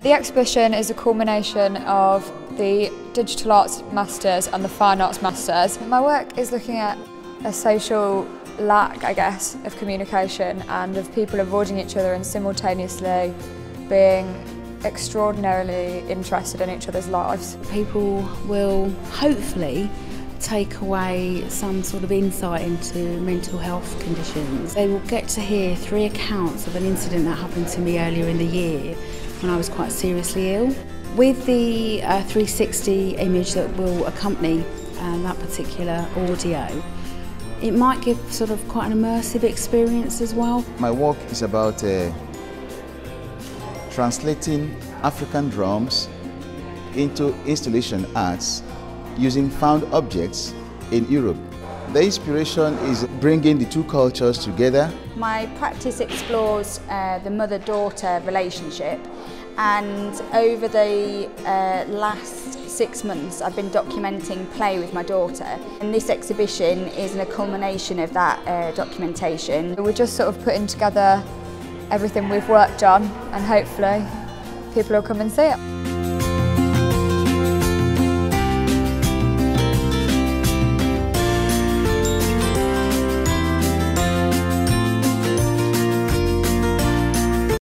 The exhibition is a culmination of the Digital Arts Masters and the Fine Arts Masters. My work is looking at a social lack, I guess, of communication and of people avoiding each other and simultaneously being extraordinarily interested in each other's lives. People will hopefully take away some sort of insight into mental health conditions. They will get to hear three accounts of an incident that happened to me earlier in the year when I was quite seriously ill. With the uh, 360 image that will accompany uh, that particular audio, it might give sort of quite an immersive experience as well. My work is about uh, translating African drums into installation arts using found objects in Europe. The inspiration is bringing the two cultures together. My practice explores uh, the mother-daughter relationship and over the uh, last six months I've been documenting play with my daughter and this exhibition is a culmination of that uh, documentation. We're just sort of putting together everything we've worked on and hopefully people will come and see it.